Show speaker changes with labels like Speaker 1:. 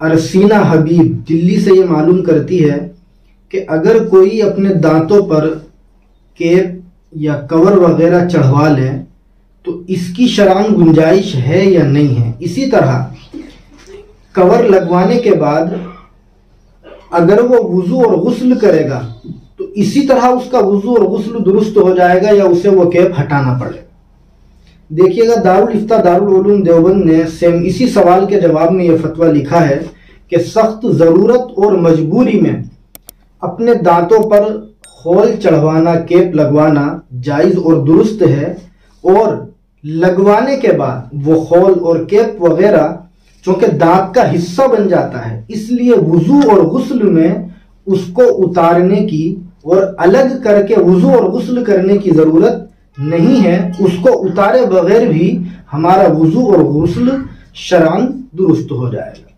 Speaker 1: अरसीना हबीब दिल्ली से ये मालूम करती है कि अगर कोई अपने दांतों पर केप या कवर वगैरह चढ़वा ले तो इसकी शरान गुंजाइश है या नहीं है? इसी तरह, कवर लगवाने के बाद अगर वो वज़ू और गसल करेगा तो इसी तरह उसका वज़ू और गसल दुरुस्त हो जाएगा या उसे वो कैप हटाना पड़ेगा। देखिएगा, दारुल इफ्ता, दारुल उलूम देवबंद ने सेम इसी सवाल के जवाब में यह फतवा लिखा है कि सख्त ज़रूरत और मजबूरी में अपने दांतों पर खोल चढ़वाना, केप लगवाना जायज़ और दुरुस्त है और लगवाने के बाद वो खोल और केप वगैरह, चूँकि दांत का हिस्सा बन जाता है, इसलिए वज़ू और गसल में उसको उतारने की और अलग करके वज़ू और गुस्ल करने की ज़रूरत नहीं है उसको उतारे बगैर भी हमारा वज़ू और गसल शरान दुरुस्त हो जाएगा।